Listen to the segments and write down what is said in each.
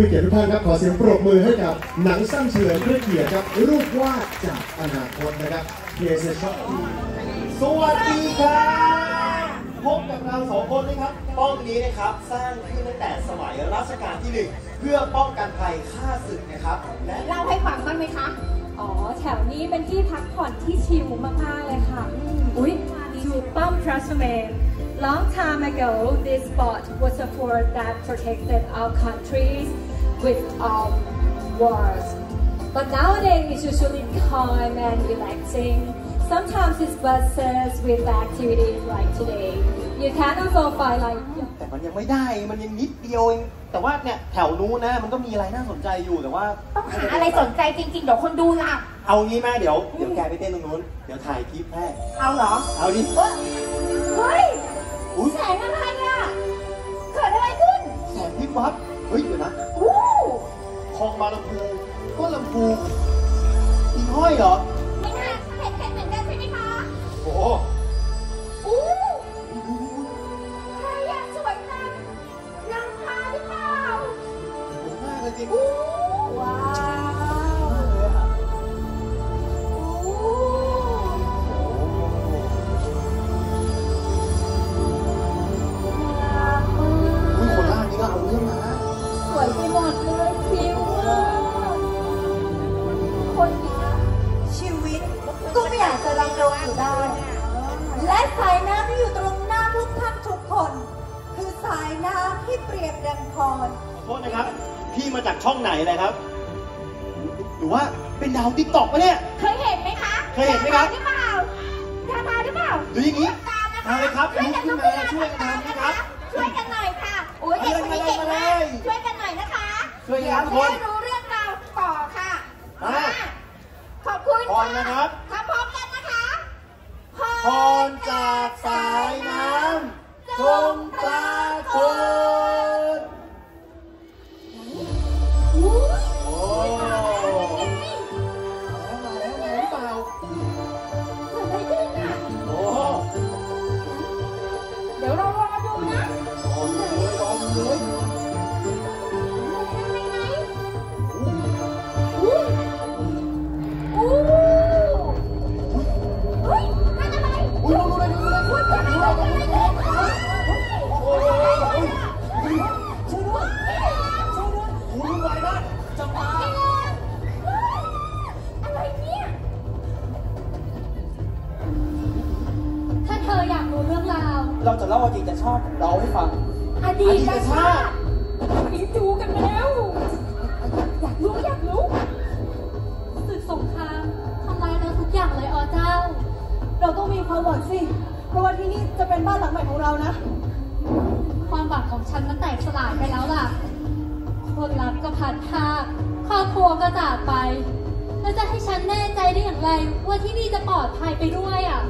มีเกียรติทุกท่านครับขอเสียงปรบมือให้กับหนังสั้นเฉลิมพระเกียรติครับรูปวาดจากอนาคตนะครับเพียเซชอสวัสดีครับพบกับเราสองคนนะครับป้องนี้นะครับสร้างขึ้นตั้งแต่สมัยรัชกาลที่หนึ่งเพื่อป้องกันภัยฆ่าศึกนะครับและเล่าให้ฟังบ้างไหมคะอ๋อแถวนี้เป็นที่พักผ่อนที่ชิลมากๆเลยค่ะอุ๊ยถูกป้อม Trustman Long time ago this spot was a fort that protected our countries with um, wars but nowadays it's usually calm and relaxing sometimes it's buses with activities like today you can also find like แต่มันยังไม่ได้มันยังนิดเดียวเองแต่ว่าเนี่ยแถวนู้นนะมันก็มีอะไรน่าสนใจอยู่แต่ว่า ต้องหาอะไรสนใจจริงๆ เดี๋ยวคนดูหลับเอางี้แม่เดี๋ยวเดี๋ยวแกไปเต้นตรงนู้นเดี๋ยวถ่ายคลิปให้เอาเหรอ เอาดิเอ้ยเฮ้ยอุ้ยแสงอะไรอะเกิดอะไรขึ้นแสงวิบวับ คลองบางลำพูก็ลำพูหิ่งห้อยเหรอ น้ำที่เปรียบดังพรขอโทษนะครับ พี่มาจากช่องไหนเลยครับ หรือว่าเป็นดาวติ๊กต็อกปะเนี่ย เคยเห็นไหมคะเคยเห็นไหมครับ ดาราหรือเปล่าดาราหรือเปล่าหรืออย่างนี้ตามนะคะเอาเลยครับช่วยกันลุลุกกขึ้ขึ้นนมามาช่วยกันทำนะครับช่วยกันหน่อยค่ะโอ้ยเด็กคนนี้เก่งมาเลมากยช่วยกันหน่อยนะคะช่วยกันเดี๋ยวทุกคนแม่รู้เรื่องราวต่อค่ะมามา ขอบคุณพรนะครับ ถ้าพร้อมกันนะคะ พรจากสา บ้านหลังใหม่ของเรานะ ความหวังของฉันมันแตกสลายไปแล้วล่ะ คนรักก็พัดพากครอบครัวก็จากไป แล้วจะให้ฉันแน่ใจได้อย่างไร ว่าที่นี่จะปลอดภัยไปด้วยอะ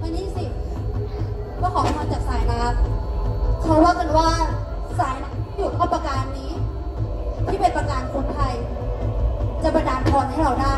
มานี่สิว่าของมาจากสายน้ำเขาว่ากันว่าสายน้ำที่อยู่ข้อประการนี้ ที่เป็นประการคนไทย จะบันดาลพรให้เราได้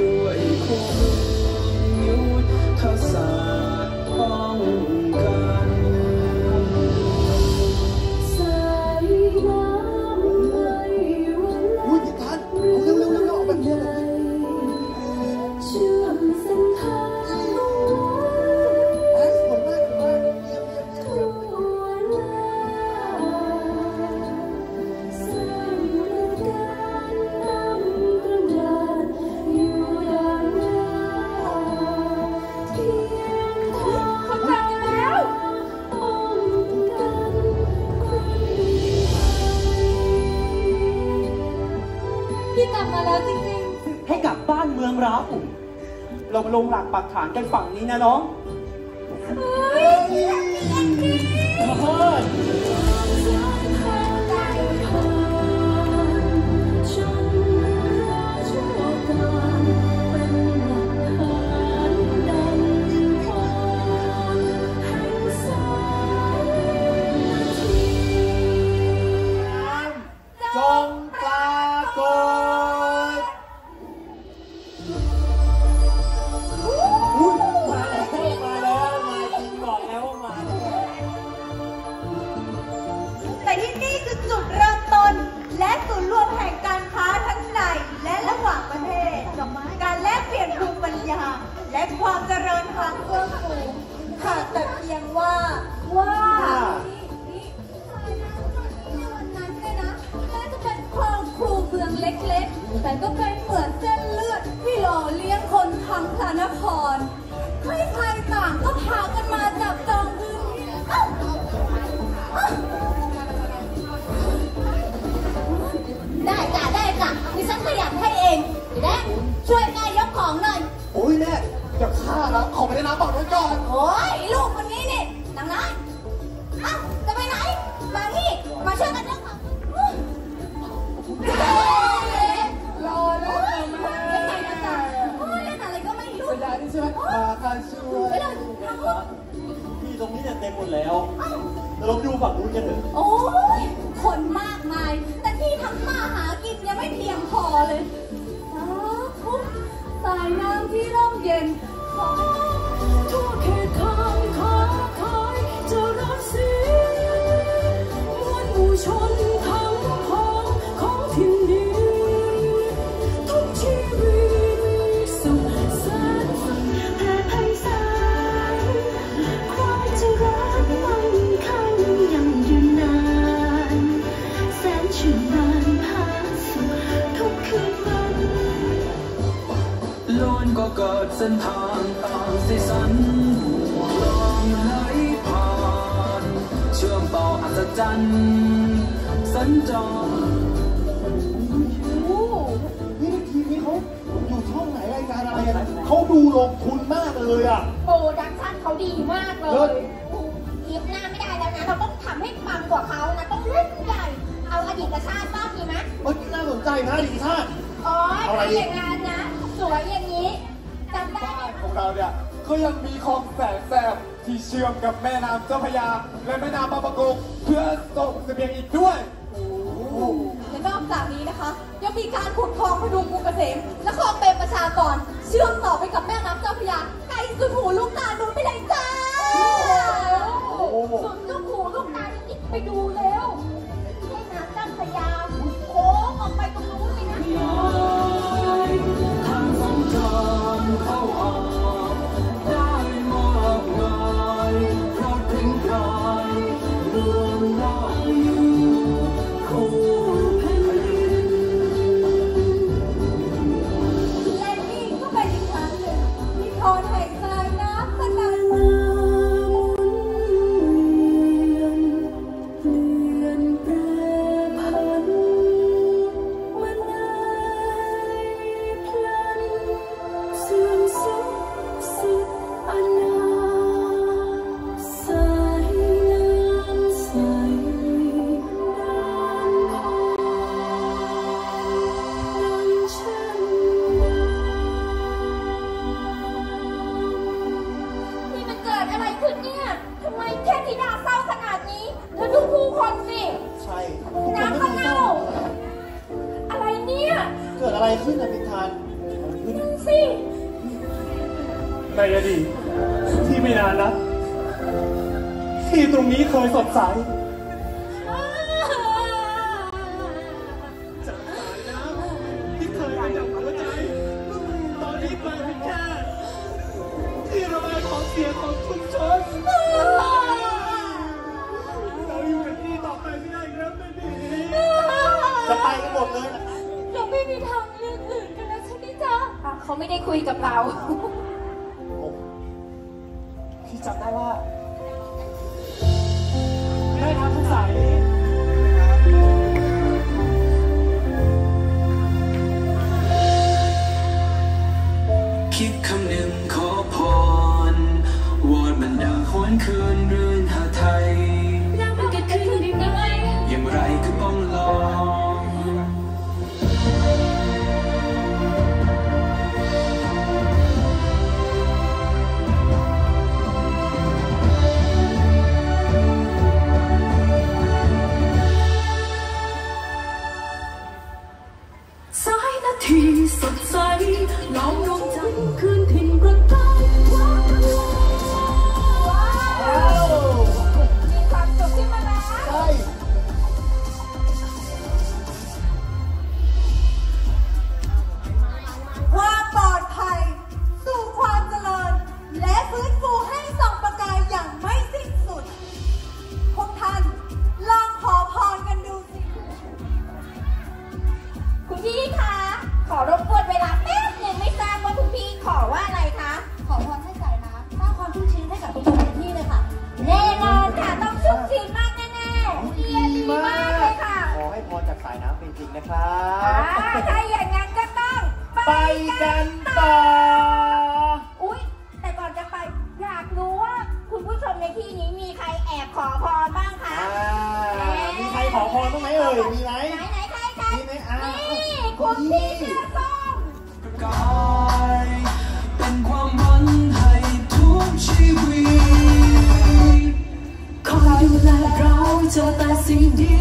ด้วยคู่มือยุทธศาสตร์ป้อง ราลงหลักปักฐานกันฝั่งนี้นะน้อง และความเจริญทางเฟื่องฟูขาดแต่เพียงว่าว่าวันนั้นเนี่ยนะแม้จะเป็นคลองครูเมืองเล็กๆ แต่ก็เป็นเหมือนเส้นเลือดที่หล่อเลี้ยงคนทั้งพระนครใครๆต่างก็พากันมา ฆ่าแล้วขอไปในน้ำบอกไว้ก่อนโอ้ยลูกคนนี้นี่นางน้อยเอ้าจะไปไหน มานี่ มาช่วยกันยกของรอเลยแม่เล่นไหนนะจ๊ะโอ้ยเล่นอะไรก็ไม่รู้สัญญาที่ใช่ไหมมาการช่วย ไปเลยทางนู้นพี่ตรงนี้เนี่ยเต็มหมดแล้วแต่เราไปดูฝั่งนู้นกันเถอะโอ้ย คนมากมาย แต่ที่ทำมาหากินยังไม่เพียงพอเลยสาธุสายน้ำที่ร่มเย็น ดเส้นทางต่างสีสันลองไหลผ่านเชื่อมต่ออัศจรรย์สัญจรนี่ทีมนี้เขาอยู่ช่องไหนรายการอะไรอะเขาดูลงทุนมากเลยอะ โปรดักชั่นเขาดีมากเลเลิยศยิบหน้าไม่ได้แล้วนะ เราต้องทำให้ปังกว่าเขานะ ต้องเล่นใหญ่ เอาอดีตชาติบ้างดีไหมเอ้ยน่าสนใจนะดีชาติ โอ๋อเอาอะไรถ้าดีอย่างนั้นนะ สวยอย่างนี้ จำได้ของเราเนี่ยก็ยังมีคลองแสนแสบที่เชื่อมกับแม่น้ำเจ้าพระยา และแม่น้ำบางประกงเพื่อส่งเสบียงอีกด้วยและนอกจากนี้นะคะ ยังมีการขุดคลองพดุงกรุงเกษมและคลองเปรมประชากร เชื่อมต่อไปกับแม่น้ำเจ้าพระยาไกลสุดหูลูกตาดูไปเลยจ้าโอ้โหสุดลูกหูลูกตาจริงๆไปดูแล้ว ที่ตรงนี้เคยสดใสที่เคยเป็นดั่งหัวใจตอนนี้กลายเป็นแค่ที่ระบายของเสียของชุมชนเราอยู่กันที่ต่อไปไม่ได้อีกแล้วไม่ดีจะไปกันหมดเลยนะเราไม่มีทางเลือกอื่นกันแล้วใช่ไหมจ๊ะเขาไม่ได้คุยกับเราพี่จำได้ว่า ยมีไหมไหนๆใคมีไหมอะนี่คุณพี่เสื้อส้กายเป็นความหวันให้ทุกชีวิตคอยดูแลเราเจอแต่สิ่งดี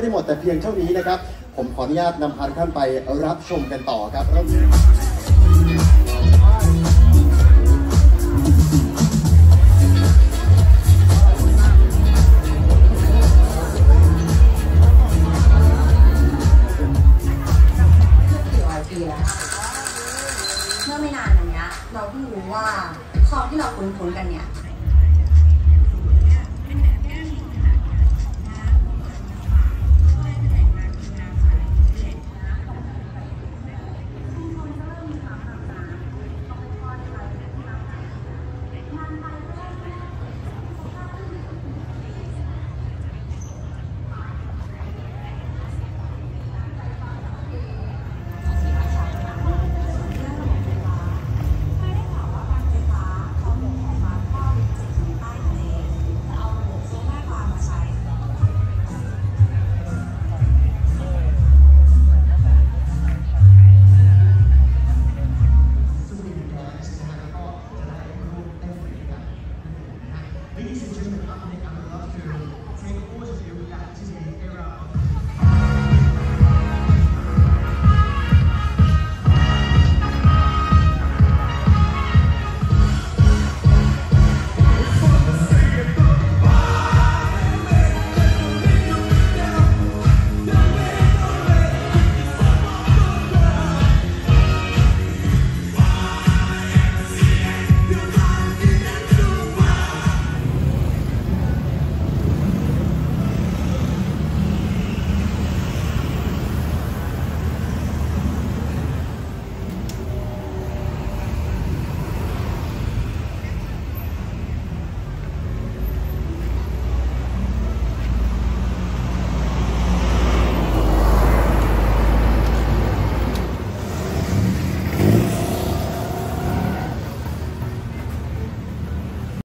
ไม่ได้หมดแต่เพียงเท่านี้นะครับ ผมขออนุญาตนำพาทุกท่านไปรับชมกันต่อครับ